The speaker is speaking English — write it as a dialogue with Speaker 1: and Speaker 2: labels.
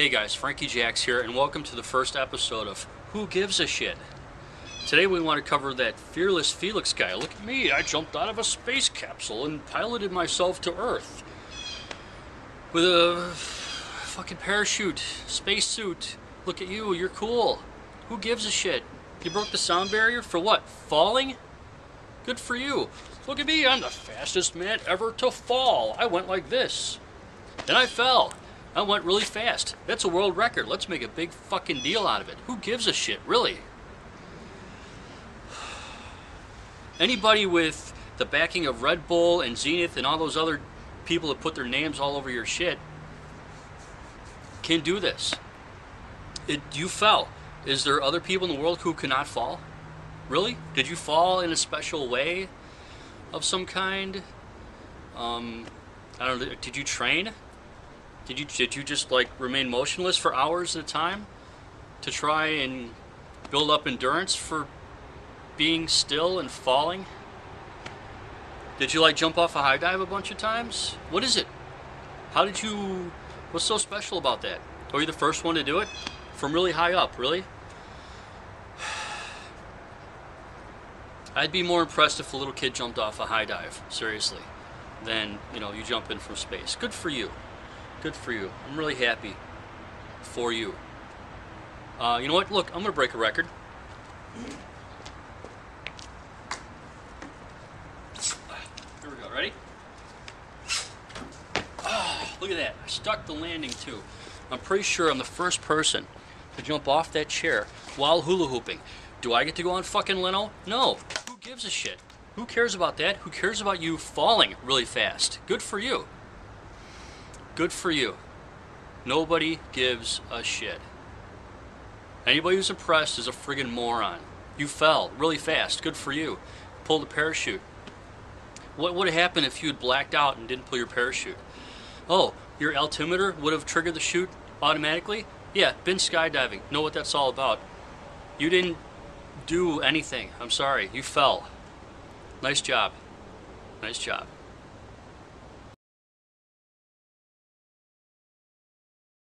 Speaker 1: Hey guys, Frankie Jax here, and welcome to the first episode of Who Gives a Shit? Today we want to cover that fearless Felix guy. Look at me, I jumped out of a space capsule and piloted myself to Earth. With a fucking parachute, space suit. Look at you, you're cool. Who gives a shit? You broke the sound barrier for what? Falling? Good for you. Look at me, I'm the fastest man ever to fall. I went like this. Then I fell. I went really fast. That's a world record. Let's make a big fucking deal out of it. Who gives a shit, really? Anybody with the backing of Red Bull and Zenith and all those other people that put their names all over your shit can do this. It, you fell. Is there other people in the world who cannot fall? Really? Did you fall in a special way of some kind? Um, I don't know. Did you train? Did you did you just like remain motionless for hours at a time to try and build up endurance for being still and falling? Did you like jump off a high dive a bunch of times? What is it? How did you? What's so special about that? Oh, Are you the first one to do it from really high up? Really? I'd be more impressed if a little kid jumped off a high dive, seriously, than you know you jump in from space. Good for you. Good for you. I'm really happy for you. Uh, you know what? Look, I'm gonna break a record. Here we go. Ready? Oh, look at that. I stuck the landing too. I'm pretty sure I'm the first person to jump off that chair while hula hooping. Do I get to go on fucking Leno? No. Who gives a shit? Who cares about that? Who cares about you falling really fast? Good for you. Good for you. Nobody gives a shit. Anybody who's impressed is a friggin' moron. You fell really fast. Good for you. Pulled the parachute. What would have happened if you had blacked out and didn't pull your parachute? Oh, your altimeter would have triggered the chute automatically? Yeah, been skydiving. Know what that's all about. You didn't do anything. I'm sorry. You fell. Nice job. Nice job.